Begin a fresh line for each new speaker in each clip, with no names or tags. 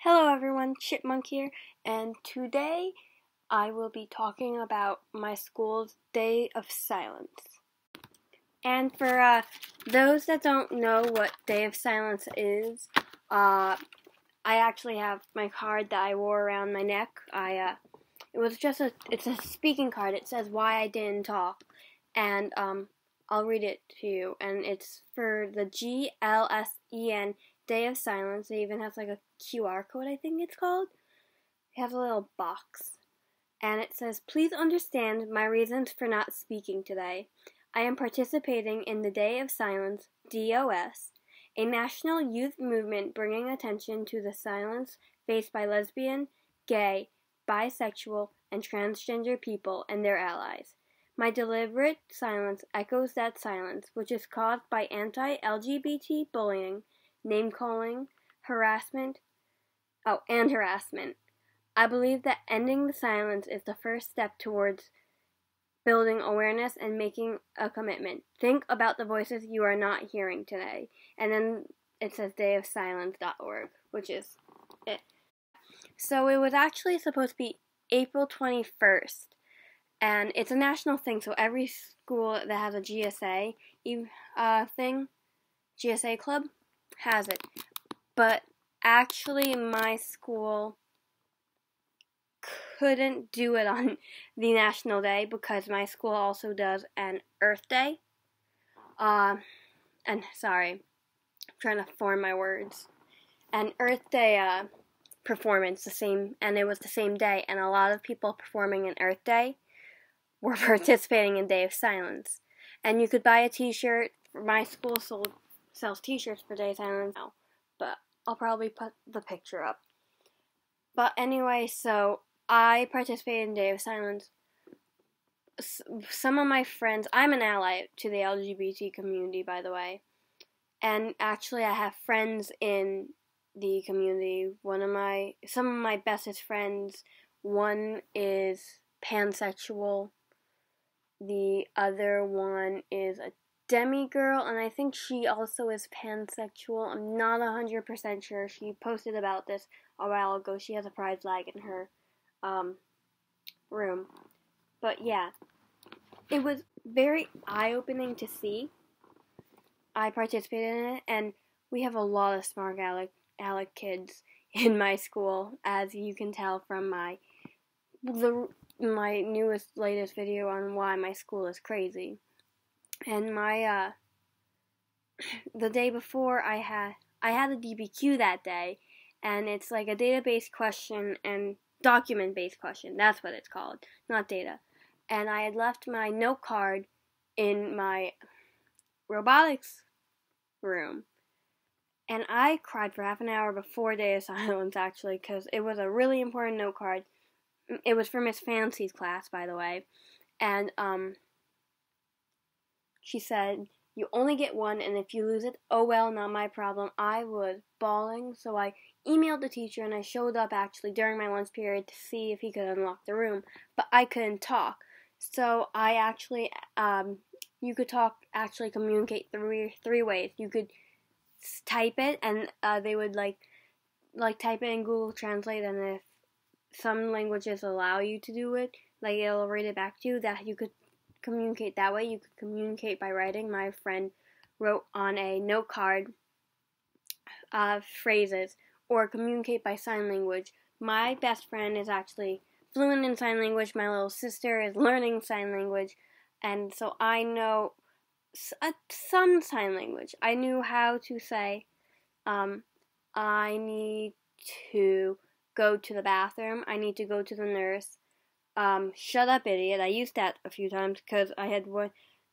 Hello everyone, Chipmunk here, and today I will be talking about my school's Day of Silence. And for uh, those that don't know what Day of Silence is, uh, I actually have my card that I wore around my neck. I uh, it was just a it's a speaking card. It says why I didn't talk, and um, I'll read it to you. And it's for the G L S E N Day of Silence. they even have like a QR code, I think it's called. They have a little box. And it says, Please understand my reasons for not speaking today. I am participating in the Day of Silence, DOS, a national youth movement bringing attention to the silence faced by lesbian, gay, bisexual, and transgender people and their allies. My deliberate silence echoes that silence, which is caused by anti LGBT bullying name calling, harassment, oh, and harassment. I believe that ending the silence is the first step towards building awareness and making a commitment. Think about the voices you are not hearing today. And then it says dayofsilence.org, which is it. So it was actually supposed to be April 21st. And it's a national thing, so every school that has a GSA uh, thing, GSA club, has it. But actually, my school couldn't do it on the National Day because my school also does an Earth Day. Uh, and sorry, I'm trying to form my words. An Earth Day uh, performance, the same, and it was the same day, and a lot of people performing an Earth Day were participating in Day of Silence. And you could buy a T-shirt. My school sold sells t-shirts for Day of Silence now, but I'll probably put the picture up. But anyway, so I participated in Day of Silence. Some of my friends, I'm an ally to the LGBT community, by the way. And actually, I have friends in the community. One of my, some of my bestest friends, one is pansexual. The other one is a Demi Girl, and I think she also is pansexual. I'm not 100% sure. She posted about this a while ago. She has a pride flag in her um, room. But yeah, it was very eye opening to see. I participated in it, and we have a lot of smart aleck, aleck kids in my school, as you can tell from my the my newest latest video on why my school is crazy and my uh the day before I had I had a DBQ that day and it's like a database question and document based question. That's what it's called, not data. And I had left my note card in my robotics room. And I cried for half an hour before Day of Silence actually cuz it was a really important note card. It was for Miss Fancy's class, by the way. And um she said, You only get one, and if you lose it, oh well, not my problem. I was bawling, so I emailed the teacher and I showed up actually during my lunch period to see if he could unlock the room, but I couldn't talk. So I actually, um, you could talk, actually communicate three three ways. You could type it, and uh, they would like like type it in Google Translate, and if some languages allow you to do it, like it'll read it back to you, that you could communicate that way. You could communicate by writing. My friend wrote on a note card uh, phrases or communicate by sign language. My best friend is actually fluent in sign language. My little sister is learning sign language. And so I know uh, some sign language. I knew how to say, um, I need to go to the bathroom. I need to go to the nurse um, shut up, idiot. I used that a few times because I had w-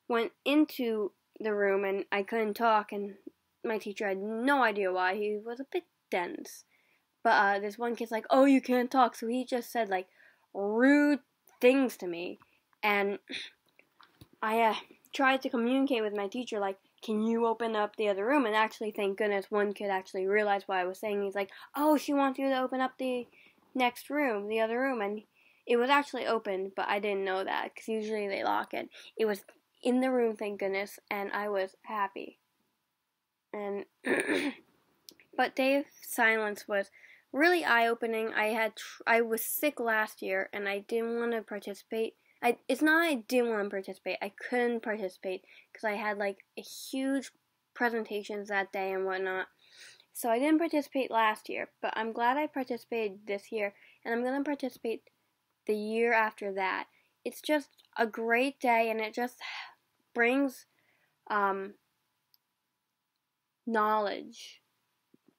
went into the room and I couldn't talk, and my teacher had no idea why. He was a bit dense. But uh, this one kid's like, "Oh, you can't talk," so he just said like rude things to me, and I uh, tried to communicate with my teacher like, "Can you open up the other room?" And actually, thank goodness, one kid actually realized what I was saying. He's like, "Oh, she wants you to open up the next room, the other room," and it was actually open, but I didn't know that because usually they lock it. It was in the room, thank goodness, and I was happy. And but of Silence was really eye opening. I had I was sick last year and I didn't want to participate. I it's not I didn't want to participate. I couldn't participate because I had like a huge presentations that day and whatnot. So I didn't participate last year, but I'm glad I participated this year, and I'm gonna participate the year after that. It's just a great day, and it just brings um, knowledge.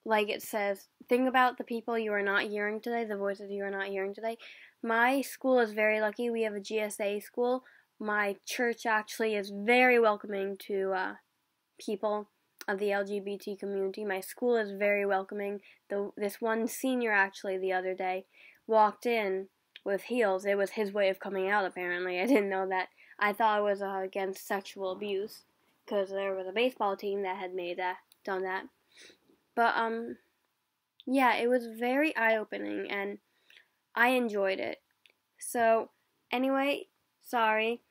Like it says, think about the people you are not hearing today, the voices you are not hearing today. My school is very lucky. We have a GSA school. My church actually is very welcoming to uh, people of the LGBT community. My school is very welcoming. The, this one senior actually the other day walked in with heels. It was his way of coming out apparently. I didn't know that. I thought it was uh, against sexual abuse because there was a baseball team that had made that done that. But um yeah, it was very eye-opening and I enjoyed it. So anyway, sorry.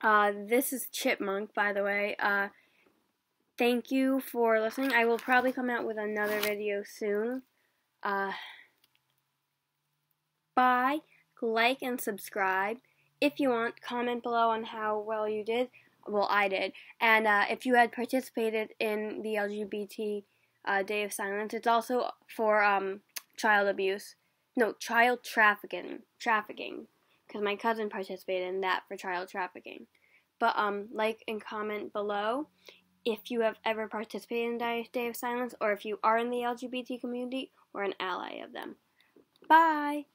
Uh this is Chipmunk by the way. Uh thank you for listening. I will probably come out with another video soon. Uh, bye. Like and subscribe. If you want, comment below on how well you did. Well, I did. And uh, if you had participated in the LGBT uh, Day of Silence, it's also for um, child abuse. No, child trafficking. Trafficking. Because my cousin participated in that for child trafficking. But um, like and comment below if you have ever participated in Day of Silence or if you are in the LGBT community or an ally of them. Bye!